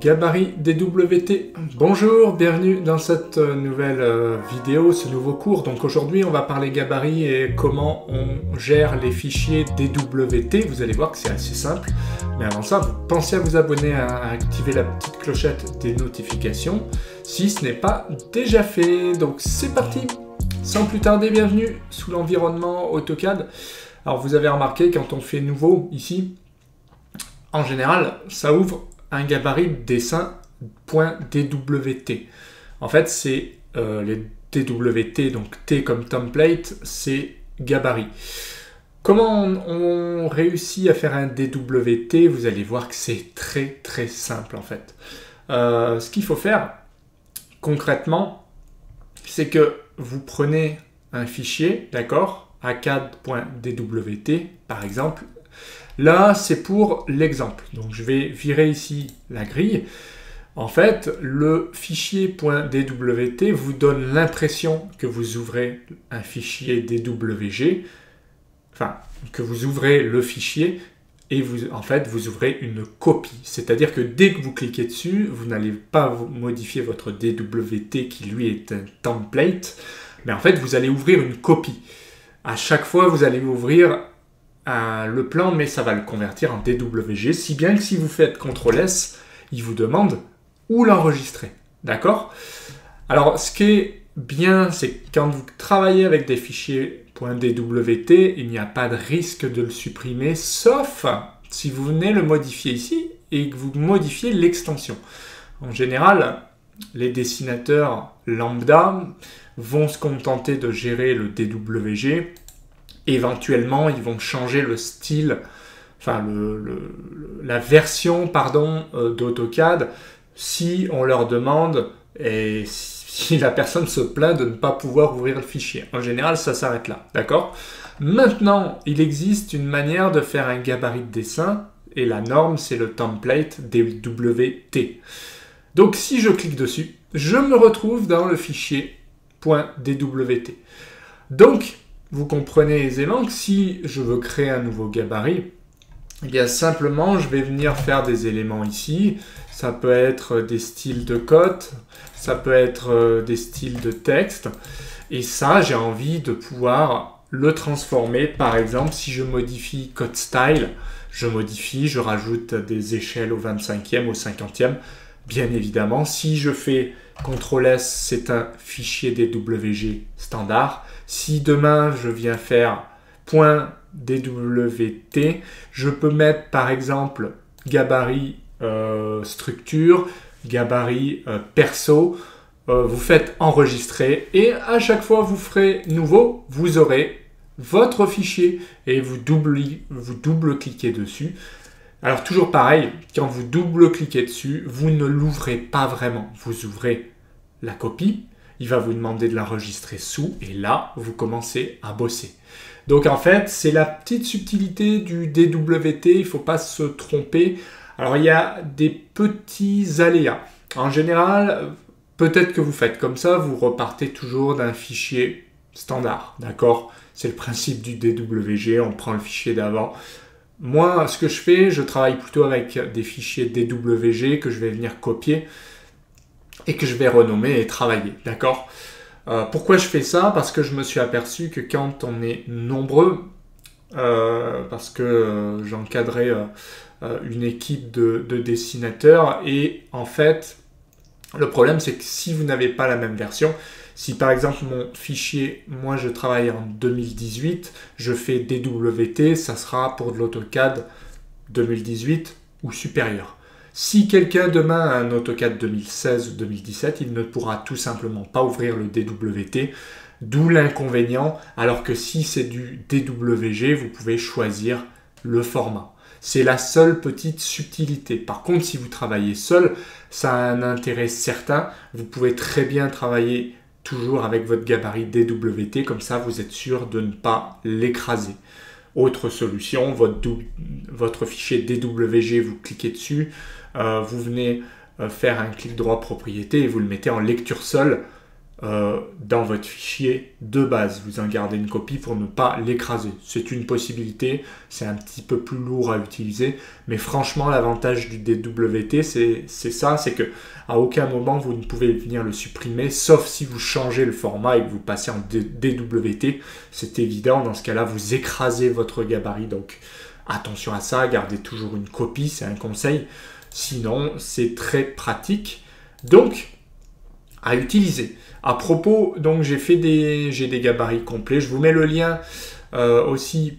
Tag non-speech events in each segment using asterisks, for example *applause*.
Gabarit DWT. Bonjour, bienvenue dans cette euh, nouvelle euh, vidéo, ce nouveau cours. Donc aujourd'hui, on va parler gabarit et comment on gère les fichiers DWT. Vous allez voir que c'est assez simple. Mais avant ça, pensez à vous abonner, à activer la petite clochette des notifications si ce n'est pas déjà fait. Donc c'est parti. Sans plus tarder, bienvenue sous l'environnement AutoCAD. Alors vous avez remarqué quand on fait nouveau ici, en général, ça ouvre un gabarit dessin.dwt. En fait, c'est euh, les DWT, donc T comme template, c'est gabarit. Comment on, réussit à faire un DWT Vous allez voir que c'est très très simple en fait. Euh, ce qu'il faut faire concrètement, c'est que vous prenez un fichier, d'accord, acad.dwt par exemple, Là, c'est pour l'exemple. Donc je vais virer ici la grille. En fait, le fichier .dwt vous donne l'impression que vous ouvrez un fichier DWG, enfin, que vous ouvrez le fichier et vous, en fait, vous ouvrez une copie. C'est-à-dire que dès que vous cliquez dessus, vous n'allez pas modifier votre DWT qui lui est un template, mais en fait, vous allez ouvrir une copie. À chaque fois, vous allez ouvrir le plan, mais ça va le convertir en DWG, si bien que si vous faites CTRL S, il vous demande où l'enregistrer. D'accord? Alors, ce qui est bien, c'est quand vous travaillez avec des fichiers .dwt, il n'y a pas de risque de le supprimer, sauf si vous venez le modifier ici et que vous modifiez l'extension. En général, les dessinateurs lambda vont se contenter de gérer le DWG éventuellement, ils vont changer le style, enfin la version pardon euh, d'AutoCAD si on leur demande et *laughs* si la personne se plaint de ne pas pouvoir ouvrir le fichier. En général, ça s'arrête là, d'accord? Maintenant, il existe une manière de faire un gabarit de dessin et la norme, c'est le template DWT. Donc, si je clique dessus, je me retrouve dans le fichier .dwt. Donc, vous comprenez aisément que si je veux créer un nouveau gabarit, eh bien simplement je vais venir faire des éléments ici. Ça peut être des styles de cote, ça peut être euh, des styles de texte. Et ça, j'ai envie de pouvoir le transformer. Par exemple, si je modifie code style, je modifie, je rajoute des échelles au 25e, au 50e. Bien évidemment, si je fais CTRL S, c'est un fichier DWG standard. Si demain je viens faire .dwt, je peux mettre par exemple gabarit euh, structure, gabarit euh, perso. Euh, vous faites enregistrer et à chaque fois vous ferez nouveau, vous aurez votre fichier et vous double, vous double cliquez dessus. Alors toujours pareil, quand vous double-cliquez dessus, vous ne l'ouvrez pas vraiment. Vous ouvrez la copie, il va vous demander de l'enregistrer sous, et là, vous commencez à bosser. Donc en fait, c'est la petite subtilité du DWT, il ne faut pas se tromper. Alors il y a des petits aléas. En général, peut-être que vous faites comme ça, vous repartez toujours d'un fichier standard, d'accord? C'est le principe du DWG, on prend le fichier d'avant, moi, ce que je fais, je travaille plutôt avec des fichiers DWG que je vais venir copier et que je vais renommer et travailler. D'accord? Euh, Pourquoi je fais ça? Parce que je me suis aperçu que quand on est nombreux, euh, parce que euh, j'encadrais une équipe de, de, dessinateurs et en fait, le problème c'est que si vous n'avez pas la même version, si par exemple mon fichier, moi je travaille en 2018, je fais DWT, ça sera pour de l'AutoCAD 2018 ou supérieur. Si quelqu'un demain a un AutoCAD 2016 ou 2017, il ne pourra tout simplement pas ouvrir le DWT, d'où l'inconvénient, alors que si c'est du DWG, vous pouvez choisir le format. C'est la seule petite subtilité. Par contre, si vous travaillez seul, ça a un intérêt certain. Vous pouvez très bien travailler toujours avec votre gabarit DWT, comme ça vous êtes sûr de ne pas l'écraser. Autre solution, votre, fichier DWG, vous cliquez dessus, euh, vous venez euh, faire un clic droit propriété et vous le mettez en lecture seule euh, dans votre fichier de base. Vous en gardez une copie pour ne pas l'écraser. C'est une possibilité, c'est un petit peu plus lourd à utiliser, mais franchement l'avantage du DWT c'est ça, c'est que à aucun moment vous ne pouvez venir le supprimer, sauf si vous changez le format et que vous passez en DWT. C'est évident, dans ce cas-là vous écrasez votre gabarit, donc attention à ça, gardez toujours une copie, c'est un conseil. Sinon, c'est très pratique. Donc, à utiliser. À propos, donc j'ai fait des, j'ai des gabarits complets. Je vous mets le lien euh, aussi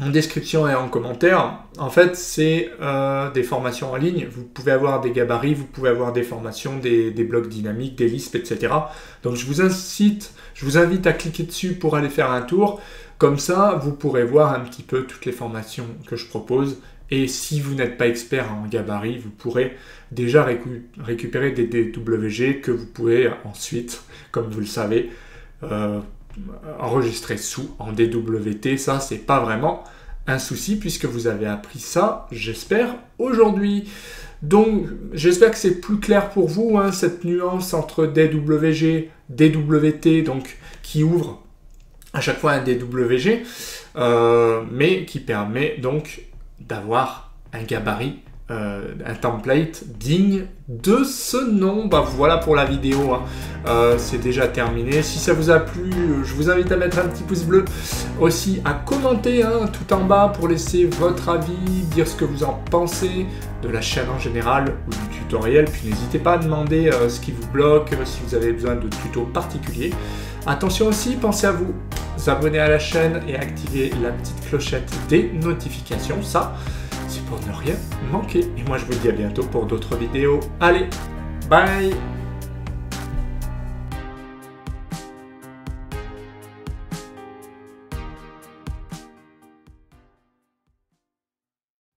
en description et en commentaire. En fait, c'est euh, des formations en ligne. Vous pouvez avoir des gabarits, vous pouvez avoir des formations, des, blocs dynamiques, des listes, etc. Donc je vous incite, je vous invite à cliquer dessus pour aller faire un tour. Comme ça, vous pourrez voir un petit peu toutes les formations que je propose et si vous n'êtes pas expert en gabarit, vous pourrez déjà récupérer des DWG que vous pouvez ensuite, comme vous le savez, euh, enregistrer sous en DWT. Ça, c'est pas vraiment un souci puisque vous avez appris ça, j'espère, aujourd'hui. Donc, j'espère que c'est plus clair pour vous, hein, cette nuance entre DWG, DWT, donc qui ouvre à chaque fois un DWG, euh, mais qui permet donc d'avoir un gabarit, euh, un template digne de ce nom. Bah voilà pour la vidéo, hein. euh, c'est déjà terminé. Si ça vous a plu, je vous invite à mettre un petit pouce bleu, aussi à commenter hein, tout en bas pour laisser votre avis, dire ce que vous en pensez de la chaîne en général ou du tutoriel. Puis n'hésitez pas à demander euh, ce qui vous bloque, si vous avez besoin de tutos particuliers. Attention aussi, pensez à abonner à la chaîne et activer la petite clochette des notifications. Ça, c'est pour ne rien manquer. Et moi, je vous dis à bientôt pour d'autres vidéos. Allez, bye